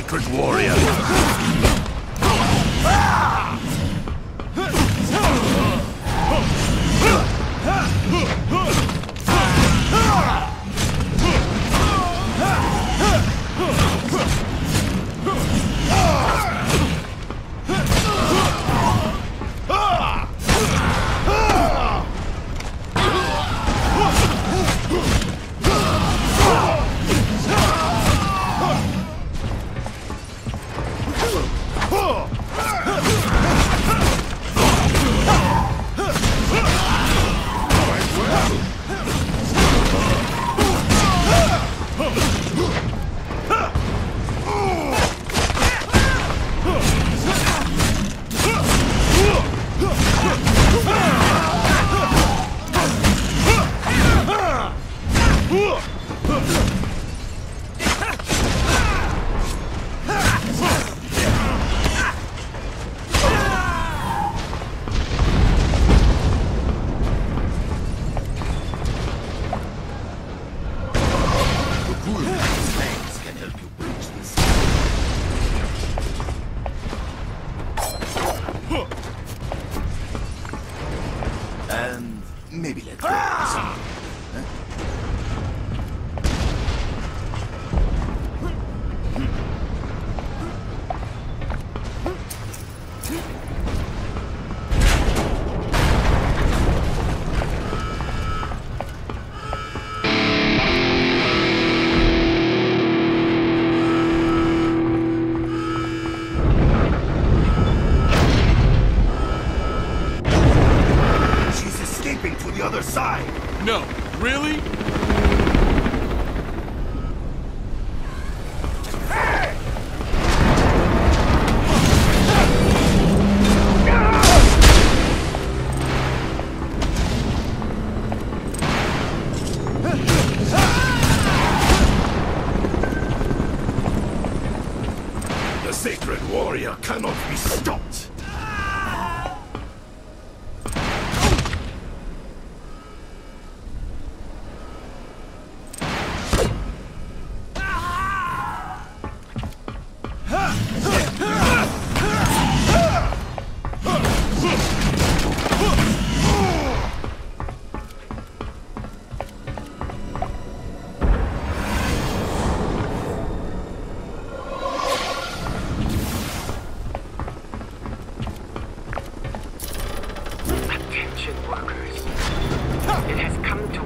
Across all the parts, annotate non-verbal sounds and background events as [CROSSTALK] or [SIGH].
Sacred Warrior!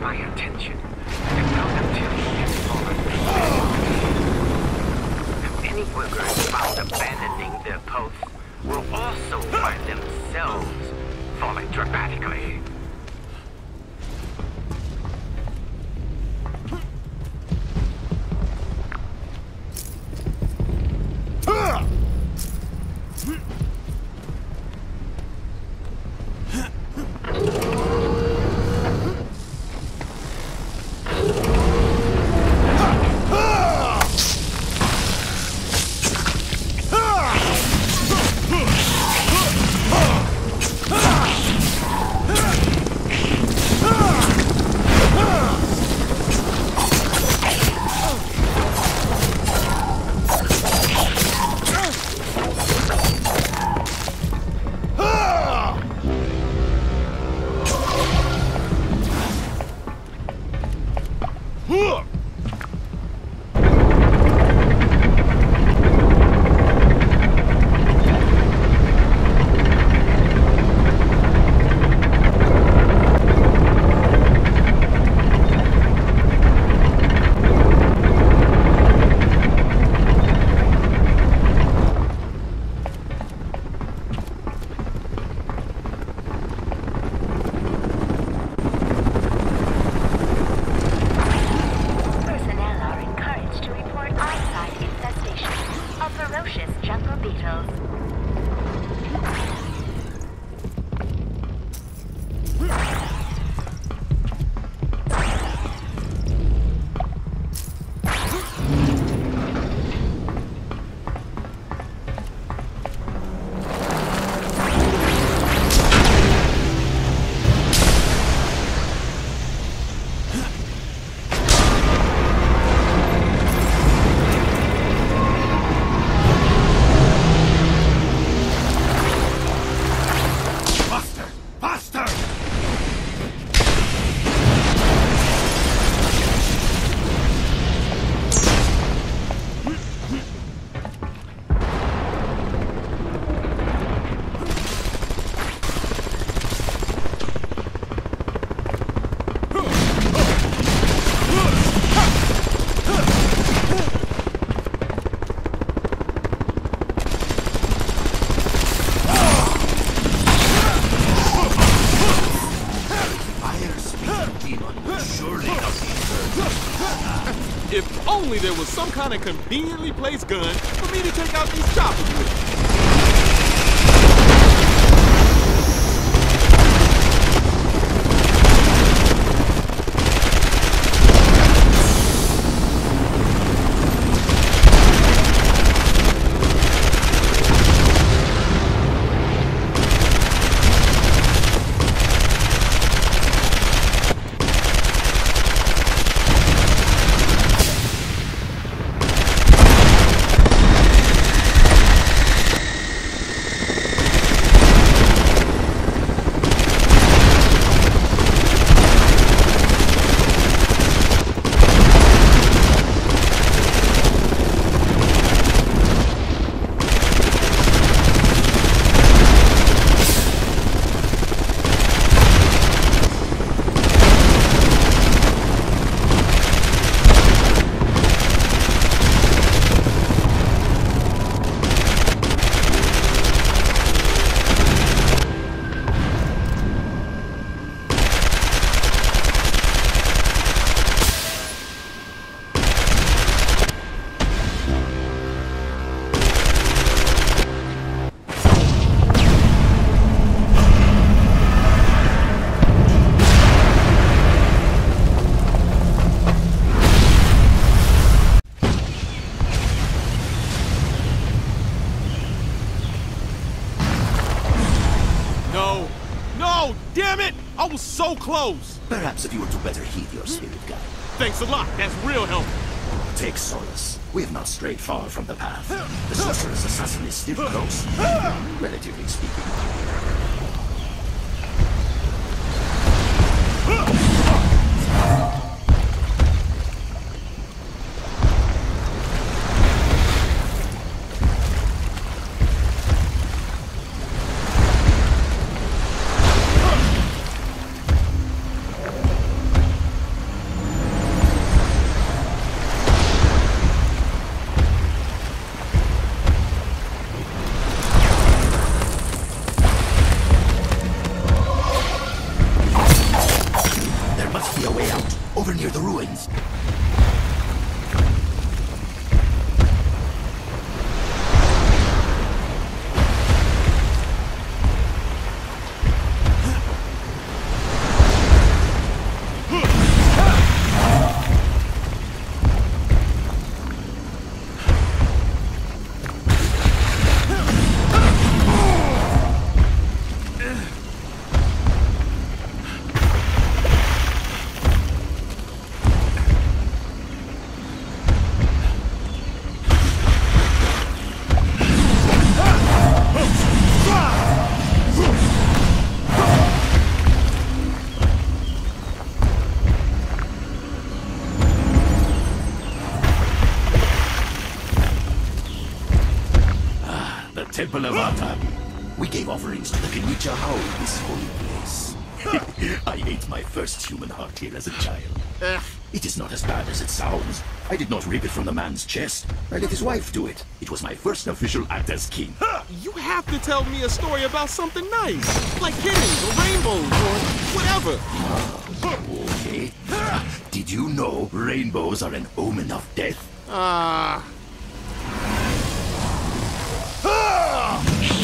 My attention that productivity has fallen dramatically. Any workers found abandoning their posts will also find themselves falling dramatically. jungle beetles. Some kind of conveniently placed gun for me to take out these choppers with. No. Damn it! I was so close! Perhaps if you were to better heed your spirit guide. Thanks a lot. That's real helpful. Take solace. We have not strayed far from the path. The [LAUGHS] sorcerer's assassin is still close. Relatively speaking. Way out. Over near the ruins. Temple of Atta. We gave offerings to the Kenicha Hao in this holy place. [LAUGHS] I ate my first human heart here as a child. It is not as bad as it sounds. I did not rip it from the man's chest. I let his wife do it. It was my first official act as king. You have to tell me a story about something nice. Like kittens or rainbows or whatever. Okay. Did you know rainbows are an omen of death? Ah. Ferocious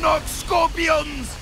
monarch scorpions!